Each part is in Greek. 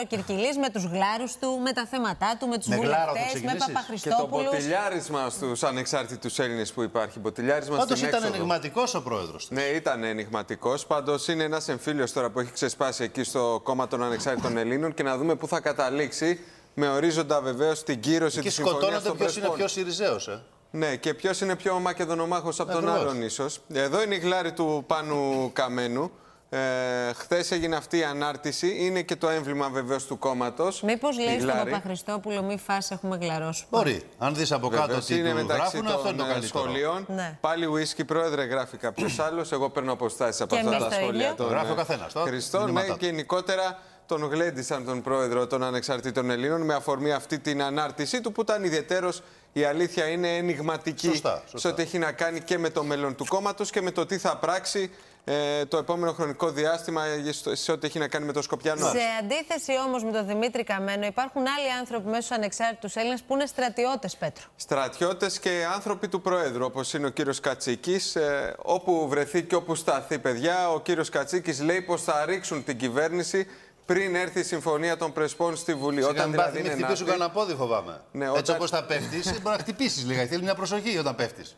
Ο Κυρκυλής με τους γλάρους του, με τα θέματα του, με τους Με γλάρο θα βουλευτές, με ξεκινήσεις; Και το Παπαχριστόπουλους. μποτιλιάρισμα στους ανεξάρτητους Έλληνες που υπάρχει. Μποτιλιάρισμα Πάντω στην ήταν έξοδο. ενηγματικός ο πρόεδρος. Ναι, ήταν ενηγματικός. Πάντως είναι ένας εμφύλιος τώρα που έχει ξεσπάσει εκεί στο κόμμα των Ανεξάρτητων Ελλήνων και να δούμε πού θα καταλήξει με ορίζοντα βεβαίως την κύρωση Και της συμφωνίας σκοτώνονται των ποιος είναι Πρεσπών. πιο Σιριζέος. Ε. Ναι, και ποιος είναι πιο μακεδονομάχος από τον Ακριβώς. άλλον, ίσως. Εδώ είναι η γλάρη του Πάνου Καμένου. Ε, Χθες έγινε αυτή η ανάρτηση. Είναι και το έμβλημα βεβαίως του κόμματος. Μήπως λέει στον Παπαχριστόπουλο μη φας έχουμε γλαρώσει. Μπορεί. Αν δεις από κάτω Βεβαίως, τι είναι του μεταξύ γράφουν, αυτό είναι το των ε, καλύτερο. σχολείων. Ναι. Πάλι ουίσκι, πρόεδρε, γράφει κάποιος άλλος. Εγώ παίρνω αποστάσεις από Και αυτά εμείς τα το σχόλια ίδιο. των Γράφει ο ε, καθένας, το Χριστών. Ναι, μηνύματά και του. γενικότερα τον γλέντισαν τον πρόεδρο των Ανεξαρτήτων Ελλήνων με αφορμή αυτή την ανάρτησή του που ήταν ιδιαίτερος. Η αλήθεια είναι ενηγματική Σωστά, σωστά. σε ό,τι έχει να κάνει και με το μέλλον του κόμματος και με το τι θα πράξει ε, το επόμενο χρονικό διάστημα ε, σε ό,τι έχει να κάνει με το Σκοπιανό. Σε αντίθεση όμως με τον Δημήτρη Καμένο, υπάρχουν άλλοι άνθρωποι μέσα στου ανεξάρτητους Έλληνες που είναι στρατιώτες, Πέτρο. Στρατιώτες και άνθρωποι του Προέδρου, όπως είναι ο κύριος Κατσίκης. Ε, όπου βρεθεί και όπου σταθεί, παιδιά, ο κύριος Κατσίκης λέει πως θα ρίξουν την κυβέρνηση πριν έρθει η συμφωνία των Πρεσπών στη Βουλή. Όταν δηλαδή είναι μην να χτυπήσουν έρθει, κανένα πόδι, φοβάμαι. Ναι, Έτσι όταν- όπως θα πέφτεις, μπορεί να χτυπήσεις λίγα. Θέλει μια προσοχή όταν πέφτεις.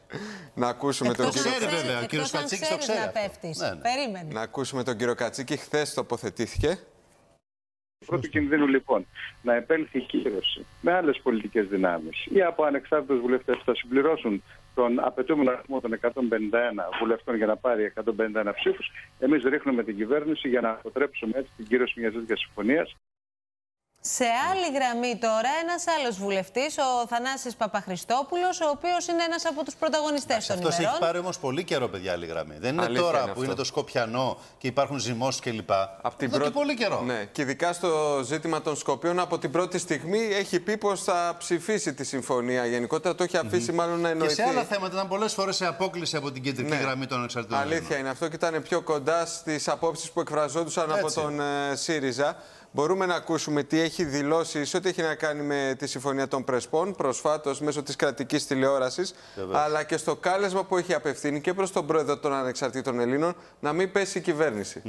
να ακούσουμε τον Εκτός κύριο, αν ξέρει, βέβαια, ο εκτός κύριος αν Κατσίκης το ξέρεις ξέρει να αυτό. πέφτεις. Ναι, ναι. Περίμενε. να ακούσουμε τον κύριο Κατσίκη. Χθες τοποθετήθηκε. πρώτου κινδύνου λοιπόν να επέλθει η κύρωση με άλλες πολιτικές δυνάμεις ή από ανεξάρτητους βουλευτές που θα συμπληρώσουν τον απαιτούμενο αριθμό των 151 βουλευτών για να πάρει 151 ψήφους, εμείς ρίχνουμε την κυβέρνηση για να αποτρέψουμε έτσι την κύρωση μιας τέτοιας συμφωνίας. Σε άλλη γραμμή τώρα, ένας άλλος βουλευτής, ο Θανάσης Παπαχριστόπουλο, ο οποίος είναι ένας από τους πρωταγωνιστές των Αυτός ημερών. έχει πάρει όμως πολύ καιρό, παιδιά, άλλη γραμμή. Δεν είναι Αλήθεια τώρα είναι που αυτό. είναι το Σκοπιανό και υπάρχουν ζυμώσεις κλπ. Απ' την Εδώ πρώτη- και πολύ καιρό. Ναι, και ειδικά στο ζήτημα των Σκοπίων, από την πρώτη στιγμή έχει πει πως θα ψηφίσει τη συμφωνία. Γενικότερα το έχει αφήσει μάλλον να Και εννοηθεί. σε άλλα θέματα ήταν πολλές φορές σε απόκληση από την κεντρική Ναι. γραμμή των εξαρτητών. Αλήθεια είναι αυτό και ήταν πιο κοντά στις απόψεις που εκφραζόντουσαν από Έτσι. τον ε, ΣΥΡΙΖΑ. Μπορούμε να ακούσουμε τι έχει δηλώσει σε ό,τι έχει να κάνει με τη Συμφωνία των Πρεσπών προσφάτως μέσω της κρατικής τηλεόρασης, αλλά και στο κάλεσμα που έχει απευθύνει και προς τον πρόεδρο των Ανεξαρτήτων Ελλήνων να μην πέσει η κυβέρνηση.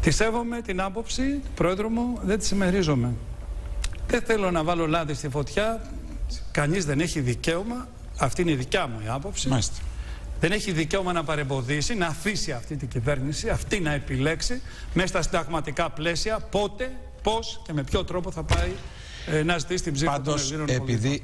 Τη σέβομαι την άποψη του πρόεδρου μου, δεν τη συμμερίζομαι. Δεν θέλω να βάλω λάδι στη φωτιά. Κανείς δεν έχει δικαίωμα, αυτή είναι η δικιά μου η άποψη. Δεν έχει δικαίωμα να παρεμποδίσει, να αφήσει αυτή την κυβέρνηση, αυτή να επιλέξει μέσα στα συνταγματικά πλαίσια πότε, πώς και με ποιο τρόπο θα πάει ε, να ζητήσει την ψήφο των Πάντως, Ελλήνων πολιτών. επειδή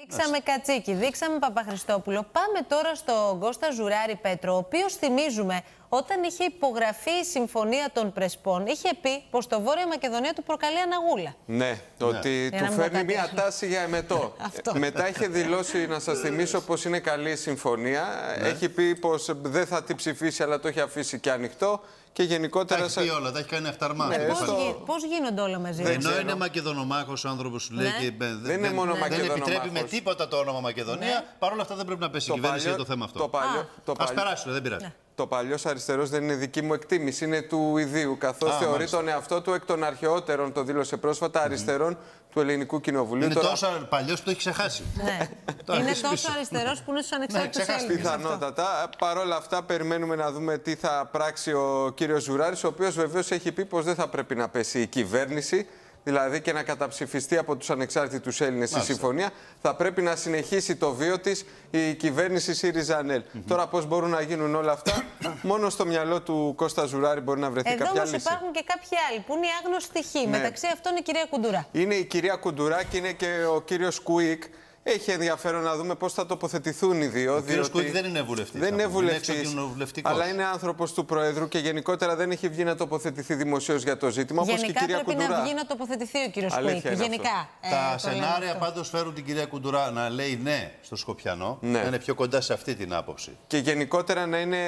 Δείξαμε Κατσίκη, δείξαμε Παπαχριστόπουλο. Πάμε τώρα στον Κώστα Ζουράρη Πέτρο, ο οποίος θυμίζουμε όταν είχε υπογραφεί η συμφωνία των Πρεσπών, είχε πει πως το Βόρεια Μακεδονία του προκαλεί αναγούλα. Ναι, ότι Για του να μην πω φέρνει κάτι μια άλλο. τάση για εμετό. Αυτό. Ε, Μετά είχε δηλώσει, να σας θυμίσω, πως είναι καλή η συμφωνία. Έχει πει πως δεν θα την ψηφίσει, αλλά το έχει αφήσει και ανοιχτό. Και Τα γενικότερα... έχει πει όλα, τα έχει κάνει αυταρμά. Ναι, Πώς, στο- γι- πώς γίνονται όλα μαζί; Δεν Ενώ ξέρω. είναι Μακεδονομάχος ο άνθρωπος σου λέει Ναι. και ε, Δεν είναι μόνο δεν Μακεδονομάχος. επιτρέπει με τίποτα το όνομα Μακεδονία. Ναι. Παρ' όλα αυτά δεν πρέπει να πέσει η κυβέρνηση για το θέμα αυτό. Το παλιό, το Α παλιό, περάσει, δεν πειράζει. Το παλιό αριστερός δεν είναι δική μου εκτίμηση, είναι του ιδίου. Καθώς Α, θεωρεί μάλιστα. τον εαυτό του εκ των αρχαιότερων, το δήλωσε πρόσφατα, αριστερών του Ελληνικού Κοινοβουλίου. Είναι Τώρα, τόσο παλιός που το έχει ξεχάσει. Ναι. Τώρα είναι πίσω, τόσο πίσω. αριστερός που είναι στου ανεξάρτητου ξεχάστε. Έλληνε. Πιθανότατα. Παρ' όλα αυτά, περιμένουμε να δούμε τι θα πράξει ο κύριος Ζουράρης, ο οποίος βεβαίως έχει πει πως δεν θα πρέπει να πέσει η κυβέρνηση. Δηλαδή και να καταψηφιστεί από τους ανεξάρτητους Έλληνες η συμφωνία. Θα πρέπει να συνεχίσει το βίο της η κυβέρνηση ΣΥΡΙΖΑ ΑΝΕΛ. Τώρα, πώς μπορούν να γίνουν όλα αυτά, μόνο στο μυαλό του Κώστα Ζουράρη μπορεί να βρεθεί Εδώ κάποια όμως λύση. υπάρχουν και κάποιοι άλλοι που είναι οι άγνωστοι χ. Ναι. Μεταξύ αυτών η κυρία Κουντουρά. Είναι η κυρία Κουντουρά και είναι και ο κύριος Κουίκ. Έχει ενδιαφέρον να δούμε πώς θα τοποθετηθούν οι δύο. Ο κύριος διότι Κουίκ δεν είναι βουλευτής, Δεν να είναι πούμε. Είναι βουλευτής. εξοκοινοβουλευτικός. Αλλά είναι άνθρωπος του Προέδρου και γενικότερα δεν έχει βγει να τοποθετηθεί δημοσίως για το ζήτημα. Όπως και η Γενικά κυρία πρέπει Κουντουρά. να βγει να τοποθετηθεί ο κύριος Αλήθεια Κουίκ. είναι αυτό. Γενικά. ε, Τα το λέμε σενάρια αυτό. πάντως φέρουν την κυρία Κουντουρά να λέει ναι στο Σκοπιανό. Ναι. Να είναι πιο κοντά σε αυτή την άποψη. Και γενικότερα να είναι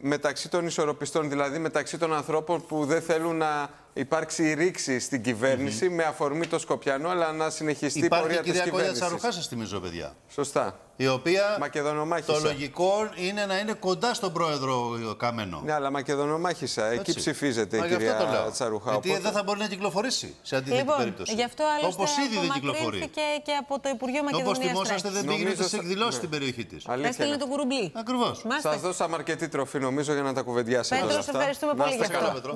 μεταξύ των ισορροπιστών, δηλαδή μεταξύ των ανθρώπων που δεν θέλουν να υπάρξει ρήξη στην κυβέρνηση με αφορμή το Σκοπιανό, αλλά να συνεχιστεί η Υπάρχει πορεία η της κυρία Κόλια κυβέρνησης. Τσαρουχά, σας θυμίζω, παιδιά. Σωστά. Η οποία Μακεδονομάχησα. το λογικό είναι να είναι κοντά στον πρόεδρο Καμένο. Ναι, αλλά Μακεδονομάχησα. Εκεί Έτσι. ψηφίζεται Μα η γι' αυτό το κυρία λέω. Τσαρουχά. Γιατί οπότε- δεν θα μπορεί να κυκλοφορήσει σε αντίθετη Λοιπόν, περίπτωση. γι' αυτό άλλωστε Όπως ήδη δεν κυκλοφορεί. απομακρύνθηκε και από το Υπουργείο Όπως Μακεδονίας θυμόσαστε, δεν πήγαινε Νομίζω στι σα- εκδηλώσεις ναι. στην περιοχή της. Αλήθεια Έστειλε είναι. τον κουρουμπλί. Ακριβώς. Μάστε. Σας δώσαμε αρκετή τροφή νομίζω για να τα κουβεντιάσετε Πέτρο, όλα σε αυτά. ευχαριστούμε Να πολύ είστε γι' καλά. αυτό. Πέτρο.